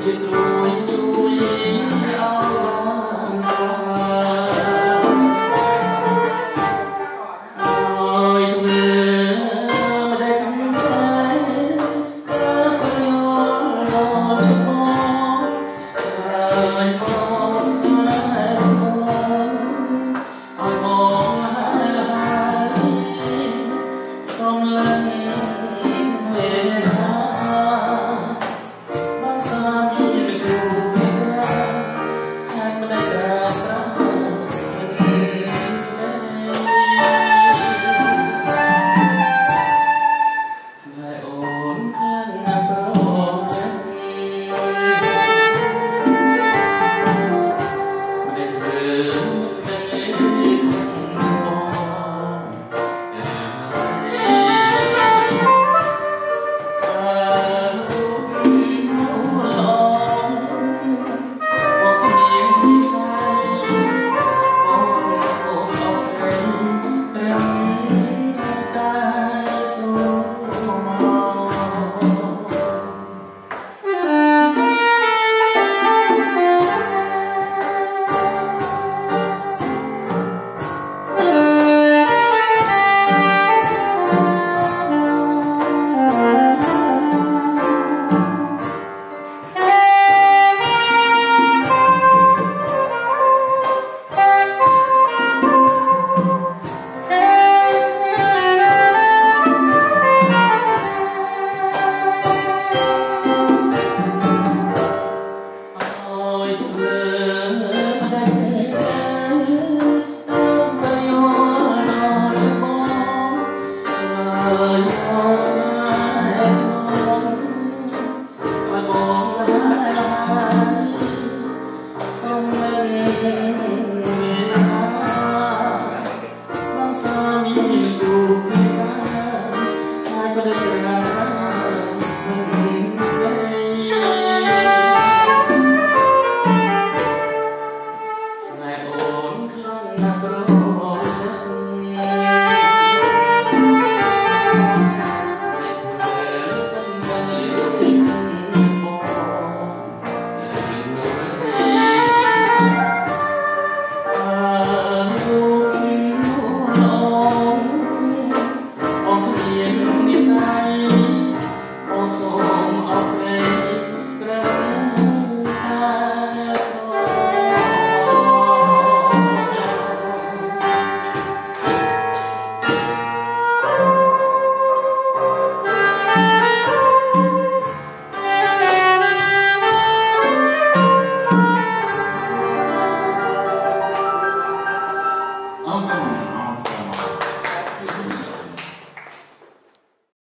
to know Deus.